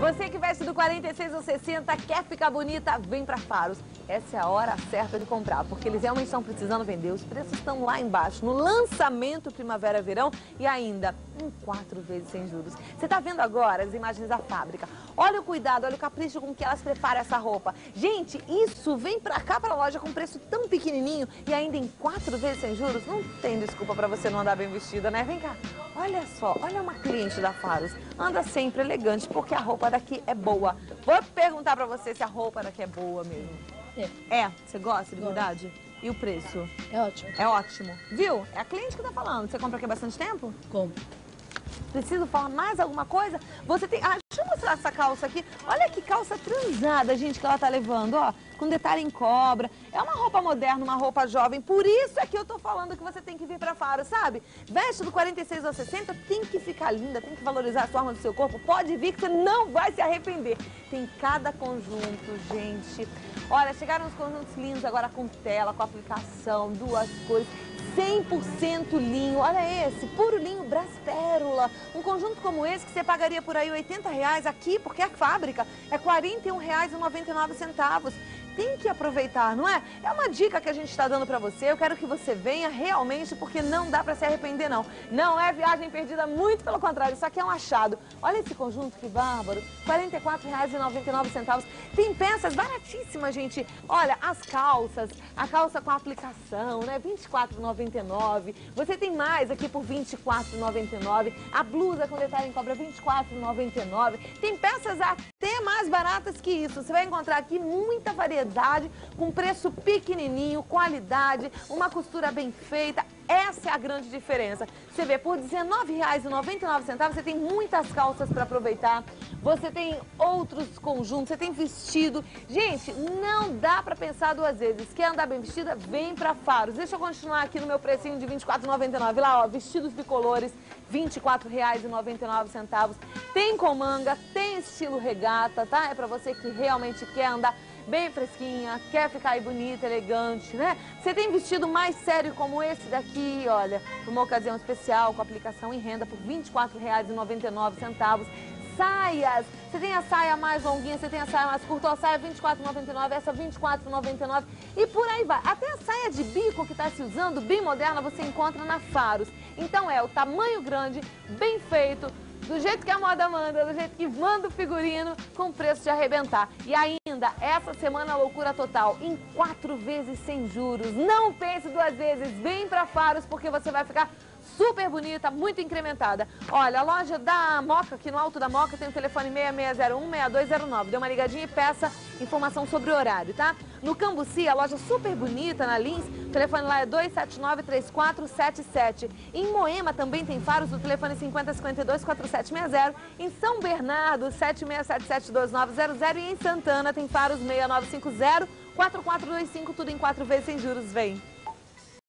Você que veste do 46 ou 60, quer ficar bonita, vem pra Faros. Essa é a hora certa de comprar, porque eles realmente estão precisando vender. Os preços estão lá embaixo, no lançamento Primavera-Verão e ainda em quatro vezes sem juros. Você tá vendo agora as imagens da fábrica. Olha o cuidado, olha o capricho com que elas preparam essa roupa. Gente, isso vem pra cá, pra loja, com preço tão pequenininho e ainda em quatro vezes sem juros. Não tem desculpa pra você não andar bem vestida, né? Vem cá. Olha só, olha uma cliente da Faros. Anda sempre elegante, porque a roupa daqui é boa. Vou perguntar pra você se a roupa daqui é boa mesmo. É. É? Você gosta de verdade? E o preço? É ótimo. É ótimo. Viu? É a cliente que tá falando. Você compra aqui há bastante tempo? Compro. Preciso falar mais alguma coisa? Você tem... Ah, essa calça aqui. Olha que calça transada, gente, que ela tá levando, ó. Com detalhe em cobra. É uma roupa moderna, uma roupa jovem. Por isso é que eu tô falando que você tem que vir pra Faro, sabe? Veste do 46 ao 60, tem que ficar linda, tem que valorizar a forma do seu corpo. Pode vir que você não vai se arrepender. Tem cada conjunto, gente. Olha, chegaram os conjuntos lindos agora com tela, com aplicação, duas cores. 100% linho, olha esse, puro linho Braspérola. Um conjunto como esse que você pagaria por aí 80 reais aqui, porque é fábrica, é R$ 41,99 tem que aproveitar, não é? É uma dica que a gente está dando para você. Eu quero que você venha realmente, porque não dá para se arrepender, não. Não é viagem perdida, muito pelo contrário. Isso aqui é um achado. Olha esse conjunto, que bárbaro. R$ 44,99. Tem peças baratíssimas, gente. Olha, as calças, a calça com aplicação, né? R$ 24,99. Você tem mais aqui por R$ 24,99. A blusa com detalhe em cobra, R$ 24,99. Tem peças até mais baratas que isso. Você vai encontrar aqui muita variedade com preço pequenininho, qualidade, uma costura bem feita. Essa é a grande diferença. Você vê, por R$19,99 você tem muitas calças para aproveitar. Você tem outros conjuntos, você tem vestido. Gente, não dá para pensar duas vezes. Quer andar bem vestida? Vem para Faros. Deixa eu continuar aqui no meu precinho de R$24,99. Lá, ó, vestidos bicolores, R$24,99. Tem com manga, tem estilo regata, tá? É para você que realmente quer andar bem fresquinha, quer ficar aí bonita, elegante, né? Você tem vestido mais sério como esse daqui, olha, para uma ocasião especial, com aplicação em renda por R$ 24,99 saias. Você tem a saia mais longuinha, você tem a saia mais curta, a saia R$ 24,99, essa R$ 24,99 e por aí vai. Até a saia de bico que está se usando, bem moderna, você encontra na Faros. Então é o tamanho grande, bem feito, do jeito que a moda manda, do jeito que manda o figurino, com preço de arrebentar. E ainda, essa semana loucura total, em quatro vezes sem juros. Não pense duas vezes, vem pra Faros, porque você vai ficar super bonita, muito incrementada. Olha, a loja da Moca, aqui no Alto da Moca, tem o telefone 6601-6209. Dê uma ligadinha e peça informação sobre o horário, tá? No Cambuci, a loja super bonita na Lins, o telefone lá é 279-3477. Em Moema também tem faros, o telefone 5052-4760. Em São Bernardo, 7677-2900. E em Santana tem faros 6950-4425, tudo em quatro vezes sem juros. Vem!